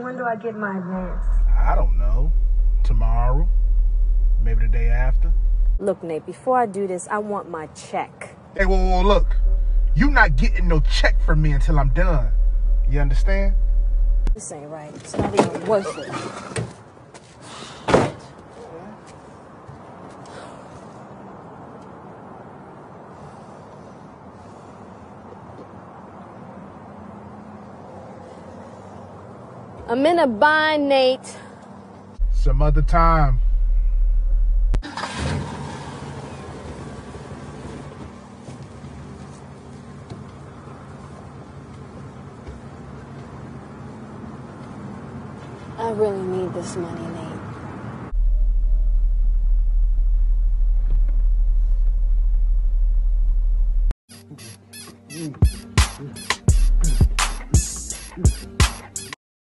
when do I get my advance? I don't know. Tomorrow? Maybe the day after? Look, Nate, before I do this, I want my check. Hey, whoa, whoa, look. You not getting no check from me until I'm done. You understand? This ain't right. It's not even worth it. I'm in a bind, Nate. Some other time. I really need this money, Nate. Mm. mm. mm. mm.